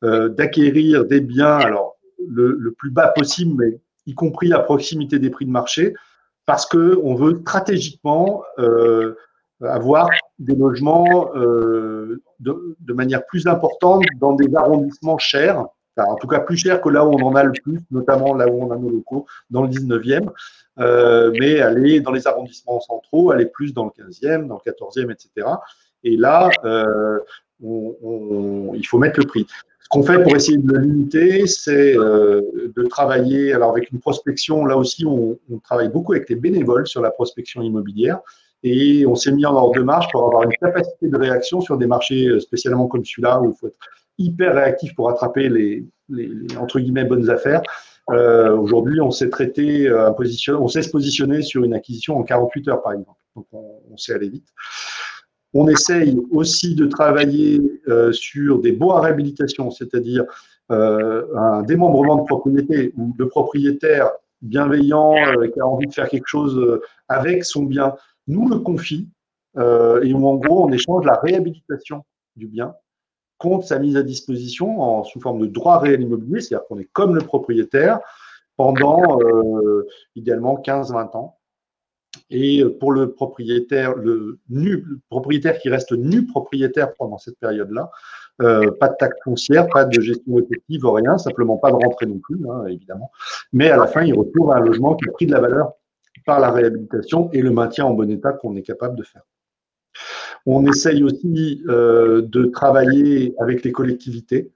euh, d'acquérir des biens, alors le, plus bas possible, mais y compris à proximité des prix de marché, parce qu'on veut stratégiquement avoir des logements de, de, manière plus importante dans des arrondissements chers en tout cas plus cher que là où on en a le plus, notamment là où on a nos locaux, dans le 19e, euh, mais aller dans les arrondissements centraux, aller plus dans le 15e, dans le 14e, etc. Et là, euh, il faut mettre le prix. Ce qu'on fait pour essayer de le limiter, c'est euh, de travailler, alors avec une prospection, là aussi, on, on, travaille beaucoup avec les bénévoles sur la prospection immobilière, et on s'est mis en ordre de marche pour avoir une capacité de réaction sur des marchés spécialement comme celui-là, où il faut être hyper réactif pour attraper les, entre guillemets bonnes affaires. Euh, aujourd'hui, on s'est traité, euh, on s'est se positionner sur une acquisition en 48 heures, par exemple. Donc, on, sait aller vite. On essaye aussi de travailler euh, sur des bois à réhabilitation, c'est-à-dire un démembrement de propriété ou de propriétaire bienveillant qui a envie de faire quelque chose avec son bien, nous le confie et où en gros on échange la réhabilitation du bien contre sa mise à disposition en, sous forme de droit réel immobilier, c'est-à-dire qu'on est comme le propriétaire pendant euh, idéalement 15-20 ans. Et pour le propriétaire, le nu, propriétaire qui reste nu propriétaire pendant cette période-là, euh, pas de taxe foncière, pas de gestion effective, rien, simplement pas de rentrée non plus, hein, évidemment. Mais à la fin, il retrouve un logement qui a pris de la valeur par la réhabilitation et le maintien en bon état qu'on est capable de faire. On essaye aussi euh, de travailler avec les collectivités.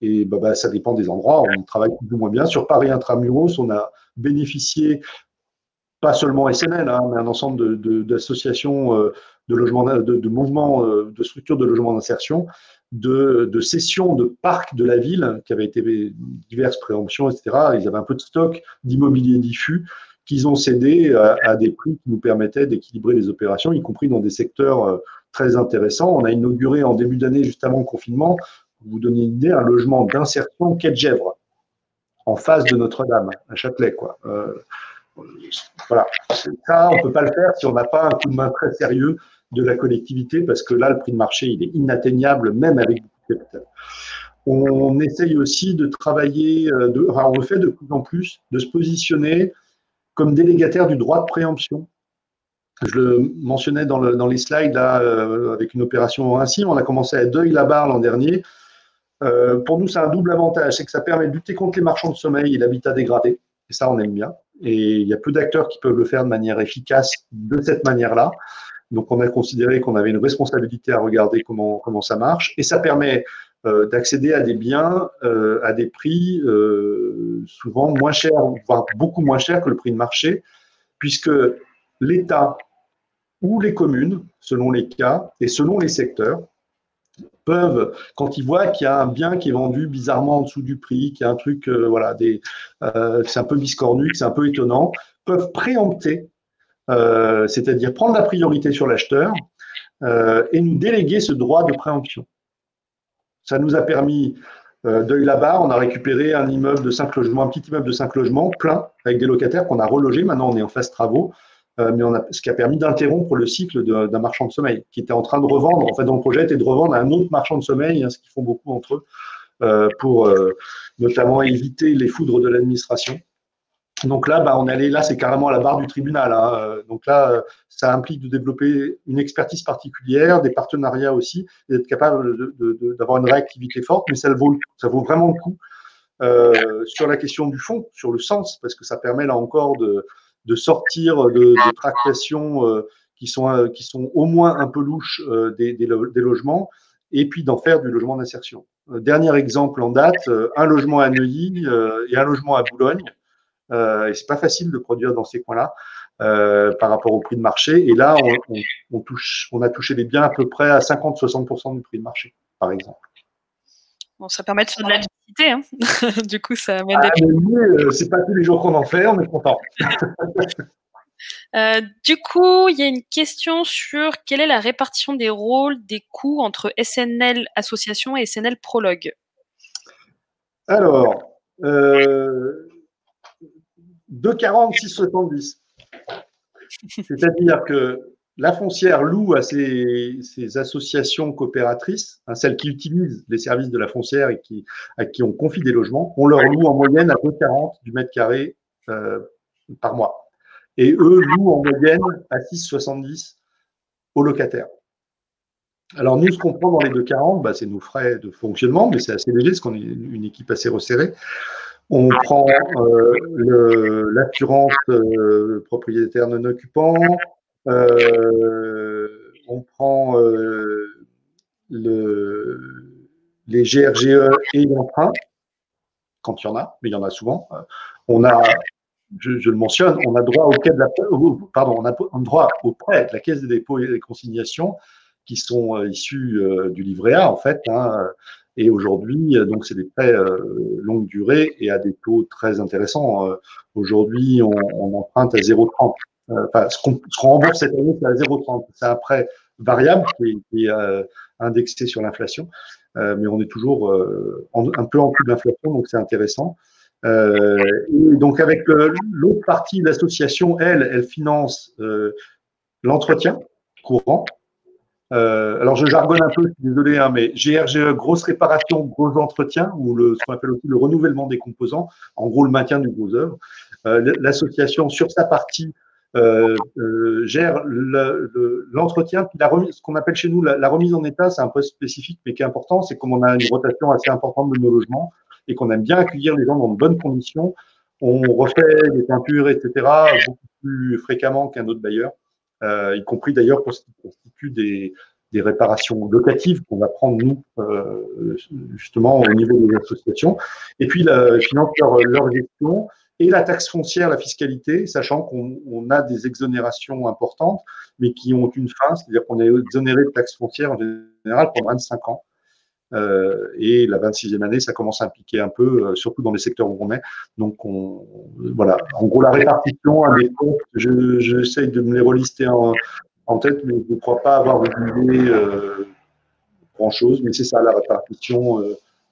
Et bah, bah, ça dépend des endroits. On travaille plus ou moins bien. Sur Paris Intramuros, on a bénéficié, pas seulement SNL, hein, mais un ensemble d'associations de, de, euh, de, mouvements, euh, de structures de logement d'insertion, de, de cessions de parcs de la ville, qui avaient été diverses préemptions, etc. Ils avaient un peu de stock d'immobilier diffus qu'ils ont cédé à, des prix qui nous permettaient d'équilibrer les opérations, y compris dans des secteurs euh, très intéressants. On a inauguré en début d'année, juste avant le confinement, pour vous donner une idée, un logement d'insertion quai de Gèvres, en face de Notre-Dame, à Châtelet. Quoi. Euh, voilà. Ça, on ne peut pas le faire si on n'a pas un coup de main très sérieux de la collectivité, parce que là, le prix de marché, il est inatteignable, même avec beaucoup de capital. On essaye aussi de travailler, euh, on le fait de plus en plus, de se positionner comme délégataire du droit de préemption je le mentionnais dans, les slides, là, avec une opération ainsi, on a commencé à Deuil-la-Barre l'an dernier. pour nous, c'est un double avantage, c'est que ça permet de lutter contre les marchands de sommeil et l'habitat dégradé. Et ça, on aime bien. Et il y a peu d'acteurs qui peuvent le faire de manière efficace de cette manière-là. Donc, on a considéré qu'on avait une responsabilité à regarder comment ça marche. Et ça permet euh, d'accéder à des biens euh, à des prix euh, souvent moins chers, voire beaucoup moins chers que le prix de marché, puisque l'État ou les communes, selon les cas et selon les secteurs, peuvent, quand ils voient qu'il y a un bien qui est vendu bizarrement en dessous du prix, qu'il y a un truc, voilà, des, c'est un peu biscornu, c'est un peu étonnant, peuvent préempter euh, c'est-à-dire prendre la priorité sur l'acheteur euh, et nous déléguer ce droit de préemption. Ça nous a permis, euh, d'œil là-bas, on a récupéré un immeuble de 5 logements, un petit immeuble de 5 logements plein avec des locataires qu'on a relogés. Maintenant, on est en phase travaux. mais on a, ce qui a permis d'interrompre le cycle d'un marchand de sommeil qui était en train de revendre. En fait, dans le projet, était de revendre un autre marchand de sommeil, hein, ce qu'ils font beaucoup entre eux, pour notamment éviter les foudres de l'administration. Donc là, bah, on allé, là, c'est carrément à la barre du tribunal. Hein. Donc là, ça implique de développer une expertise particulière, des partenariats aussi, d'être capable d'avoir une réactivité forte, mais ça, vaut, vraiment le coup euh, sur la question du fond, sur le sens, parce que ça permet là encore de, sortir de, tractations euh, qui, sont, euh, au moins un peu louches des, logements, et puis d'en faire du logement d'insertion. Dernier exemple en date, un logement à Neuilly et un logement à Boulogne. Euh, et c'est pas facile de produire dans ces coins-là euh, par rapport au prix de marché. Et là, on, touche, on a touché des biens à peu près à 50-60% du prix de marché, par exemple. Bon, ça permet de faire de la liquidité. Hein. du coup, ça amène ah, euh, C'est pas tous les jours qu'on en fait, on est content. du coup, il y a une question sur quelle est la répartition des rôles, des coûts entre SNL Association et SNL Prologue? Alors, euh, 2,40, 6,70. C'est-à-dire que la foncière loue à ses, associations coopératrices, hein, celles qui utilisent les services de la foncière et qui, à qui on confie des logements, on leur loue en moyenne à 2,40 du mètre carré euh, par mois. Et eux louent en moyenne à 6,70 aux locataires. Alors nous, ce qu'on prend dans les 2,40, bah, c'est nos frais de fonctionnement, mais c'est assez léger parce qu'on est une équipe assez resserrée. On prend euh, l'assurance euh, propriétaire non occupant, euh, on prend le, les GRGE et l'emprunt, quand il y en a, mais il y en a souvent. On a, je, le mentionne, on a droit au de prêt de la Caisse des dépôts et des consignations qui sont issus du livret A en fait. Hein, et aujourd'hui, euh, donc c'est des prêts euh, longue durée et à des taux très intéressants. Euh, aujourd'hui, on, on, emprunte à 0,30. Enfin, ce qu'on rembourse cette année, c'est à 0,30. C'est un prêt variable qui est, indexé sur l'inflation, mais on est toujours un peu en dessous de l'inflation, donc c'est intéressant. Euh, et donc avec l'autre partie, l'association, elle, elle finance l'entretien courant, euh, alors je jargonne un peu, je suis désolé, hein, mais GRGE, grosse réparation, gros entretien, ou ce qu'on appelle aussi le renouvellement des composants, en gros le maintien du gros œuvre. Euh, L'association, sur sa partie, euh, gère l'entretien, le, ce qu'on appelle chez nous la, remise en état, c'est un peu spécifique, mais qui est important, c'est comme on a une rotation assez importante de nos logements et qu'on aime bien accueillir les gens dans de bonnes conditions, on refait des peintures, etc., beaucoup plus fréquemment qu'un autre bailleur. Y compris d'ailleurs pour ce des, réparations locatives qu'on va prendre nous euh, justement au niveau des associations. Et puis la, finance leur, gestion et la taxe foncière, la fiscalité, sachant qu'on a des exonérations importantes, mais qui ont une fin, c'est-à-dire qu'on est exonéré de taxe foncière en général pendant 25 ans. Euh, et la 26e année, ça commence à impliquer un peu, euh, surtout dans les secteurs où on est. Donc, on, voilà. En gros, la répartition à des j'essaye de me les relister en, en, tête, je ne crois pas avoir oublié euh, grand-chose. Mais c'est ça, la répartition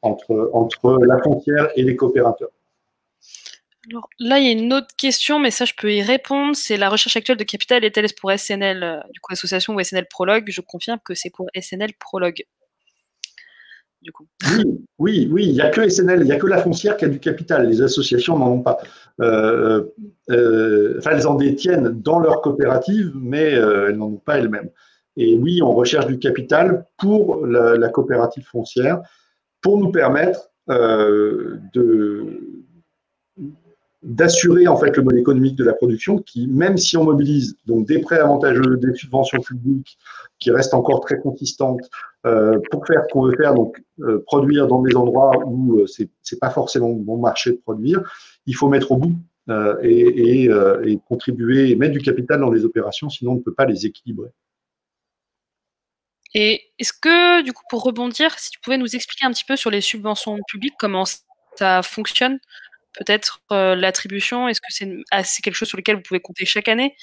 entre, entre la frontière et les coopérateurs. Alors, là, il y a une autre question, mais ça, je peux y répondre. C'est la recherche actuelle de capital est-elle pour SNL, du coup, association ou SNL Prologue Je confirme que c'est pour SNL Prologue. Oui, oui, oui, il n'y a que SNL, il n'y a que la foncière qui a du capital. Les associations n'en ont pas. enfin, elles en détiennent dans leur coopérative, mais elles n'en ont pas elles-mêmes. Et oui, on recherche du capital pour la, coopérative foncière pour nous permettre de d'assurer en fait le mode économique de la production qui, même si on mobilise donc des prêts avantageux, des subventions publiques qui restent encore très consistantes euh, pour faire ce qu'on veut faire, donc euh, produire dans des endroits où euh, c'est c'est pas forcément bon marché de produire, il faut mettre au bout euh, et, et, contribuer et mettre du capital dans les opérations, sinon on ne peut pas les équilibrer. Et est-ce que, du coup, pour rebondir, si tu pouvais nous expliquer un petit peu sur les subventions publiques, comment ça fonctionne? Peut-être euh, l'attribution? Est-ce que c'est ah, quelque chose sur lequel vous pouvez compter chaque année?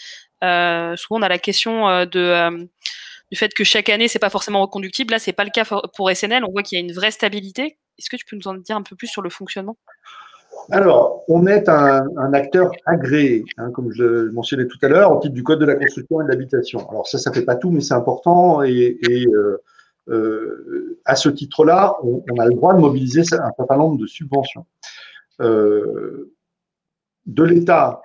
Euh, Souvent, on a la question euh, du fait que chaque année, c'est pas forcément reconductible. Là, c'est pas le cas pour SNL. On voit qu'il y a une vraie stabilité. Est-ce que tu peux nous en dire un peu plus sur le fonctionnement? Alors, on est un, acteur agréé, hein, comme je mentionnais tout à l'heure, au titre du Code de la construction et de l'habitation. Alors ça, ça fait pas tout, mais c'est important. Et, à ce titre-là, on, a le droit de mobiliser un certain nombre de subventions. Euh, de l'État,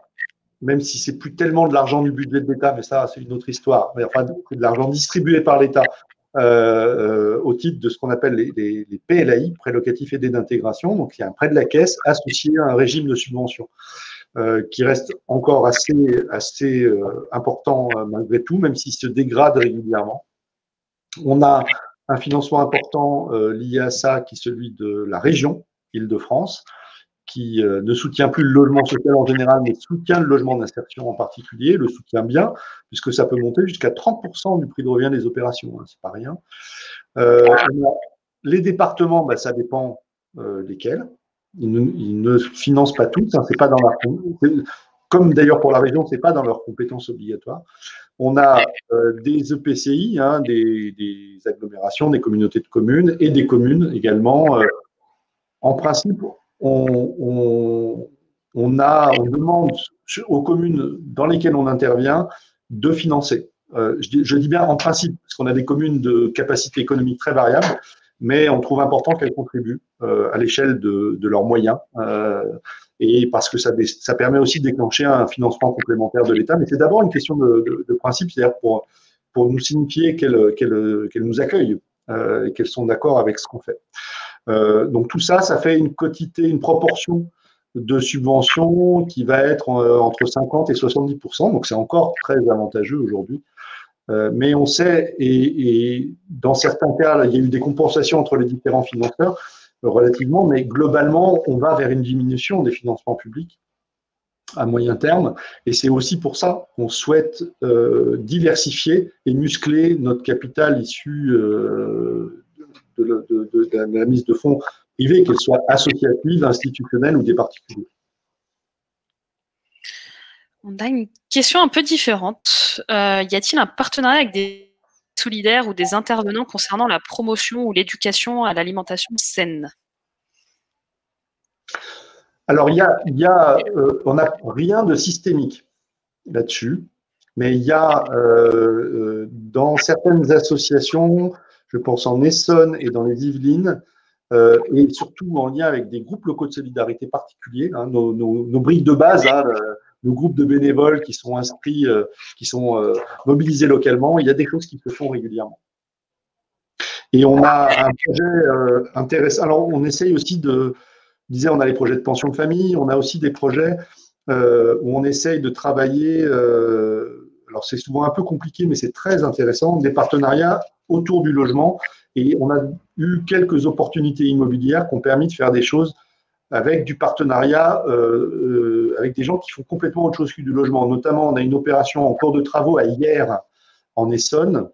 même si c'est plus tellement de l'argent du budget de l'État, mais ça c'est une autre histoire, mais enfin de l'argent distribué par l'État euh, au titre de ce qu'on appelle les, les, PLAI, prêts locatifs aidés d'intégration. Donc il y a un prêt de la caisse associé à un régime de subvention. Euh, qui reste encore assez, assez euh, important euh, malgré tout, même s'il se dégrade régulièrement. On a un financement important lié à ça, qui est celui de la région Île-de-France, qui euh, ne soutient plus le logement social en général, mais soutient le logement d'insertion en particulier, le soutient bien, puisque ça peut monter jusqu'à 30% du prix de revient des opérations, hein, c'est pas rien. Euh, les départements, bah, ça dépend euh, desquels. Ils ne, financent pas tous, hein, c'est pas dans leur comme d'ailleurs pour la région, c'est pas dans leurs compétences obligatoires. On a des EPCI, hein, des, agglomérations, des communautés de communes et des communes également. En principe, on, a, on demande aux communes dans lesquelles on intervient de financer. Euh, je, dis, bien en principe, parce qu'on a des communes de capacité économique très variable, mais on trouve important qu'elles contribuent euh, à l'échelle de, leurs moyens, euh, et parce que ça, ça permet aussi de déclencher un financement complémentaire de l'État. Mais c'est d'abord une question de, principe, c'est-à-dire pour, pour nous signifier qu'elles nous accueillent et qu'elles sont d'accord avec ce qu'on fait. Euh, donc tout ça, ça fait une quantité, une proportion de subventions qui va être euh, entre 50 et 70% donc c'est encore très avantageux aujourd'hui. Euh, mais on sait, et, dans certains cas, il y a eu des compensations entre les différents financeurs relativement, mais globalement, on va vers une diminution des financements publics à moyen terme. Et c'est aussi pour ça qu'on souhaite diversifier et muscler notre capital issu de, la mise de fonds privés, qu'elles soient associatives, institutionnelles ou des particuliers. On a une question un peu différente. Euh, y a-t-il un partenariat avec des solidaires ou des intervenants concernant la promotion ou l'éducation à l'alimentation saine? Alors, il y a, y a euh, on n'a rien de systémique là-dessus, mais il y a euh, dans certaines associations je pense en Essonne et dans les Yvelines, euh, et surtout en lien avec des groupes locaux de solidarité particuliers, hein, nos, briques de base, hein, nos groupes de bénévoles qui sont inscrits, euh, qui sont euh, mobilisés localement, il y a des choses qui se font régulièrement. Et on a un projet intéressant. Alors, on essaye aussi de, je disais, on a les projets de pension de famille, on a aussi des projets où on essaye de travailler alors c'est souvent un peu compliqué, mais c'est très intéressant, des partenariats autour du logement. Et on a eu quelques opportunités immobilières qui ont permis de faire des choses avec du partenariat, euh, euh, avec des gens qui font complètement autre chose que du logement. Notamment, on a une opération en cours de travaux à hier en Essonne,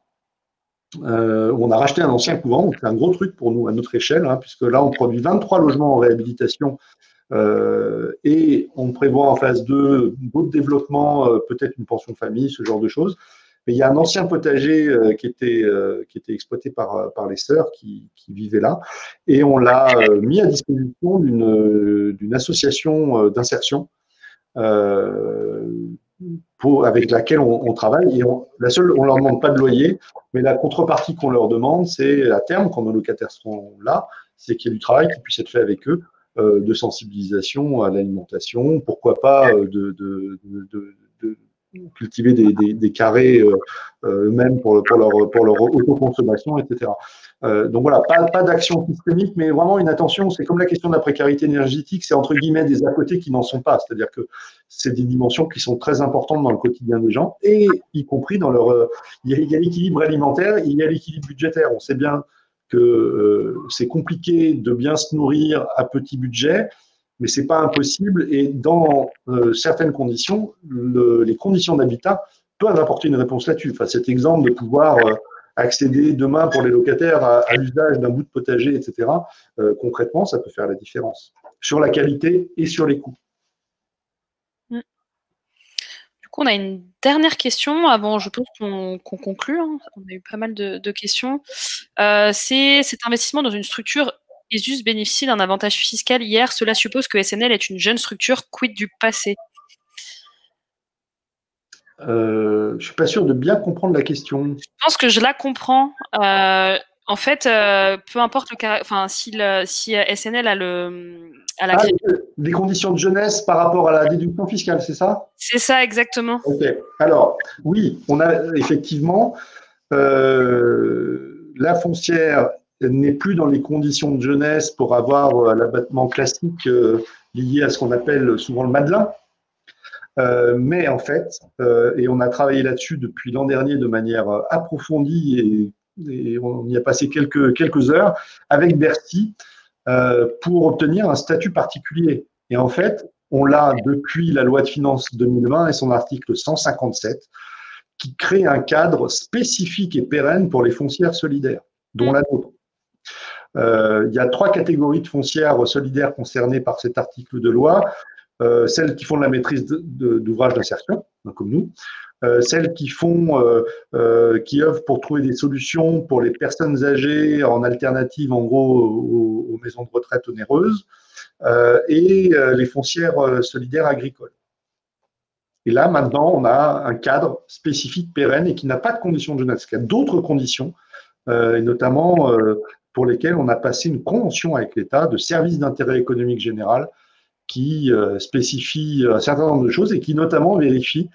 euh, où on a racheté un ancien couvent. C'est un gros truc pour nous à notre échelle, hein, puisque là, on produit 23 logements en réhabilitation et on prévoit en phase 2 d'autres développements, peut-être une pension famille, ce genre de choses. Il y a un ancien potager euh, qui, était, qui était exploité par, par les sœurs qui, qui vivaient là. Et on l'a mis à disposition d'une association d'insertion avec laquelle on, travaille. Et la seule, on leur demande pas de loyer, mais la contrepartie qu'on leur demande, c'est à terme, quand nos locataires seront là, c'est qu'il y ait du travail qui puisse être fait avec eux, euh, de sensibilisation à l'alimentation, pourquoi pas euh, de cultiver des, des, carrés euh, euh eux-mêmes pour, pour, leur, pour leur autoconsommation, etc. Euh, donc voilà, pas, pas d'action systémique, mais vraiment une attention. C'est comme la question de la précarité énergétique, c'est entre guillemets des à côté qui n'en sont pas. C'est-à-dire que c'est des dimensions qui sont très importantes dans le quotidien des gens, et y compris dans leur. Il y a, l'équilibre alimentaire, il y a l'équilibre budgétaire. On sait bien que c'est compliqué de bien se nourrir à petit budget mais c'est pas impossible. Et dans euh, certaines conditions, le, les conditions d'habitat peuvent apporter une réponse là-dessus. Enfin, cet exemple de pouvoir euh, accéder demain pour les locataires à, l'usage d'un bout de potager, etc. Euh, concrètement, ça peut faire la différence sur la qualité et sur les coûts. Mm. Du coup, on a une dernière question avant, je pense qu'on qu conclut. Hein. On a eu pas mal de, de questions. C'est cet investissement dans une structure ESUS bénéficie d'un avantage fiscal hier. Cela suppose que SNL est une jeune structure. Quid du passé? Euh, Je ne suis pas sûr de bien comprendre la question. Je pense que je la comprends. Euh, en fait, euh, peu importe le enfin, si, le, si SNL a le. A la ah, des conditions de jeunesse par rapport à la déduction fiscale, c'est ça? C'est ça, exactement. Ok. Alors, oui, on a effectivement la foncière n'est plus dans les conditions de jeunesse pour avoir euh, l'abattement classique euh, lié à ce qu'on appelle souvent le Madelin. Euh, mais en fait, et on a travaillé là-dessus depuis l'an dernier de manière approfondie et, on y a passé quelques, quelques heures avec Bercy pour obtenir un statut particulier. Et en fait, on l'a depuis la loi de finances 2020 et son article 157 qui crée un cadre spécifique et pérenne pour les foncières solidaires, dont la nôtre. Euh, il y a trois catégories de foncières solidaires concernées par cet article de loi. Euh, celles qui font de la maîtrise d'ouvrages d'insertion, hein, comme nous, euh, celles qui font, qui œuvrent pour trouver des solutions pour les personnes âgées en alternative, en gros, aux, maisons de retraite onéreuses, et les foncières solidaires agricoles. Et là, maintenant, on a un cadre spécifique, pérenne, et qui n'a pas de conditions de jeunesse. Y a d'autres conditions, et notamment pour lesquels on a passé une convention avec l'État de service d'intérêt économique général qui euh, spécifie un certain nombre de choses et qui notamment vérifie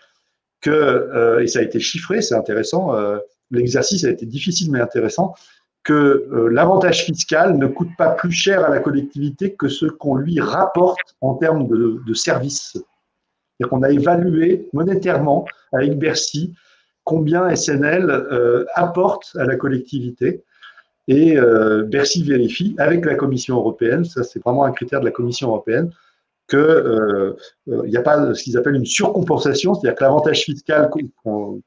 que, euh, et ça a été chiffré, c'est intéressant, euh, l'exercice a été difficile mais intéressant, que l'avantage fiscal ne coûte pas plus cher à la collectivité que ce qu'on lui rapporte en termes de, de services. Et qu'on a évalué monétairement avec Bercy combien SNL apporte à la collectivité. Et euh, Bercy vérifie avec la Commission européenne, ça c'est vraiment un critère de la Commission européenne, qu'il euh, euh, n'y a pas ce qu'ils appellent une surcompensation, c'est-à-dire que l'avantage fiscal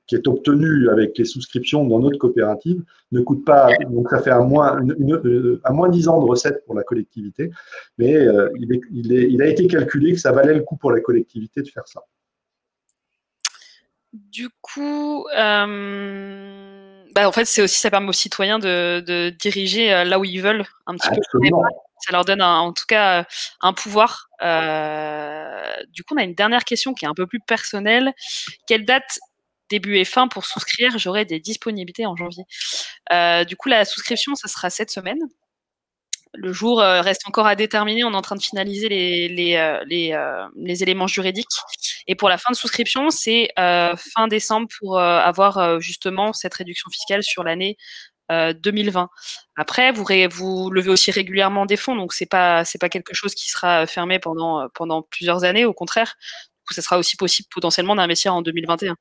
qui est obtenu avec les souscriptions dans notre coopérative ne coûte pas, donc ça fait un moins, un moins 10 ans de recettes pour la collectivité, mais il, a été calculé que ça valait le coup pour la collectivité de faire ça. Du coup, bah, en fait, c'est aussi, ça permet aux citoyens de, de, diriger euh, là où ils veulent un petit Absolument. peu. Ça leur donne un, en tout cas un pouvoir. Euh, du coup, on a une dernière question qui est un peu plus personnelle. Quelle date début et fin pour souscrire? J'aurai des disponibilités en janvier. Euh, du coup, la souscription, ça sera cette semaine. Le jour euh, reste encore à déterminer. On est en train de finaliser les, euh, euh, éléments juridiques. Et pour la fin de souscription, c'est fin décembre pour avoir justement cette réduction fiscale sur l'année 2020. Après, vous, levez aussi régulièrement des fonds, donc c'est pas c'est pas quelque chose qui sera fermé pendant plusieurs années. Au contraire, ça sera aussi possible potentiellement d'investir en 2021.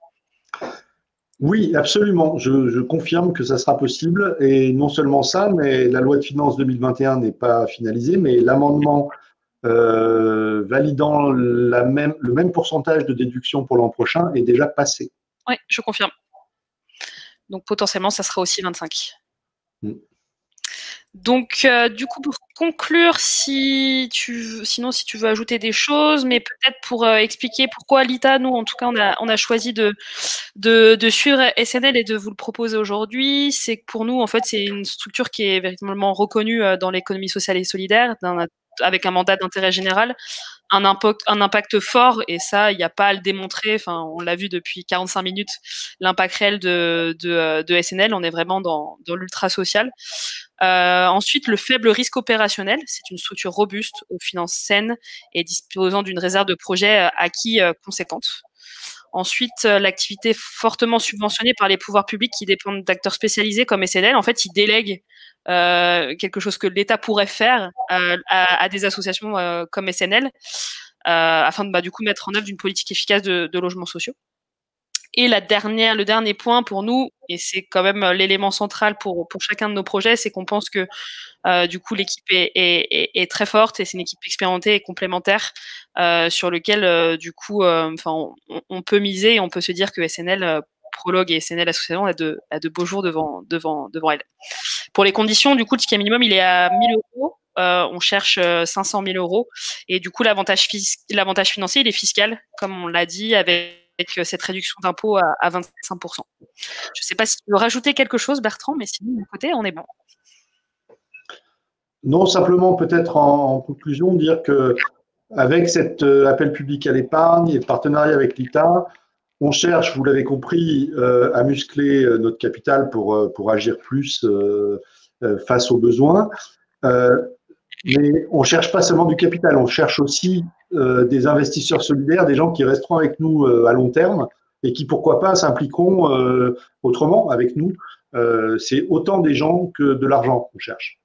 Oui, absolument. Je, confirme que ça sera possible. Et non seulement ça, mais la loi de finances 2021 n'est pas finalisée, mais l'amendement euh, validant la même, le même pourcentage de déduction pour l'an prochain est déjà passé. Oui, je confirme. Donc potentiellement, ça sera aussi 25. Donc, euh, du coup, pour conclure, si tu, sinon, si tu veux ajouter des choses, mais peut-être pour euh, expliquer pourquoi l'ITA, nous, en tout cas, on a, on a choisi de, de, de, suivre SNL et de vous le proposer aujourd'hui, c'est que pour nous, en fait, c'est une structure qui est véritablement reconnue euh, dans l'économie sociale et solidaire, avec un mandat d'intérêt général. un impact, un impact fort et ça, il n'y a pas à le démontrer. Enfin, on l'a vu depuis 45 minutes, l'impact réel de, de, de, SNL. On est vraiment dans, dans l'ultra social. Euh, ensuite, le faible risque opérationnel. C'est une structure robuste aux finances saines et disposant d'une réserve de projets acquis conséquente. Ensuite, l'activité fortement subventionnée par les pouvoirs publics qui dépendent d'acteurs spécialisés comme SNL. En fait, ils délèguent euh, quelque chose que l'État pourrait faire euh, à, des associations euh, comme SNL afin de bah, du coup mettre en œuvre une politique efficace de, de logements sociaux. Et la dernière, le dernier point pour nous, et c'est quand même l'élément central pour, pour chacun de nos projets, c'est qu'on pense que euh, du coup l'équipe est, est, très forte et c'est une équipe expérimentée et complémentaire euh, sur lequel euh, du coup, on, peut miser et on peut se dire que SNL Prologue et SNL Association a de, de beaux jours devant, devant, devant elle. Pour les conditions, du coup, le ticket minimum, il est à 1000 euros. Euh, on cherche 500 000 euros. Et du coup, l'avantage, l'avantage financier, il est fiscal, comme on l'a dit, avec cette réduction d'impôt à, à, 25%. Je ne sais pas si tu veux rajouter quelque chose, Bertrand, mais sinon, de mon côté, on est bon. Non, simplement peut-être en, conclusion dire que avec cet euh, appel public à l'épargne et partenariat avec l'État, on cherche, vous l'avez compris, euh, à muscler euh, notre capital pour, pour agir plus face aux besoins. mais on cherche pas seulement du capital, on cherche aussi des investisseurs solidaires, des gens qui resteront avec nous à long terme et qui, pourquoi pas, s'impliqueront autrement avec nous. C'est autant des gens que de l'argent qu'on cherche.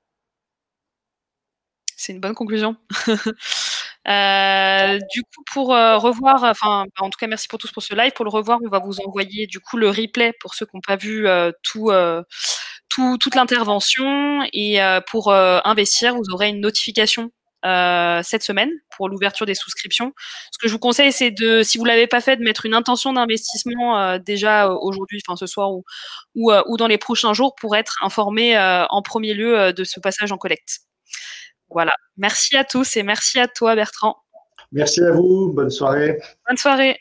C'est une bonne conclusion. Euh, du coup, pour euh, revoir, enfin, en tout cas, merci pour tous pour ce live. Pour le revoir, on va vous envoyer du coup le replay pour ceux qui n'ont pas vu euh, tout, toute l'intervention. Et pour investir, vous aurez une notification cette semaine pour l'ouverture des souscriptions. Ce que je vous conseille, c'est de, si vous l'avez pas fait, de mettre une intention d'investissement déjà aujourd'hui, enfin ce soir ou, ou, ou, dans les prochains jours pour être informé en premier lieu de ce passage en collecte. Voilà. Merci à tous et merci à toi, Bertrand. Merci à vous. Bonne soirée. Bonne soirée.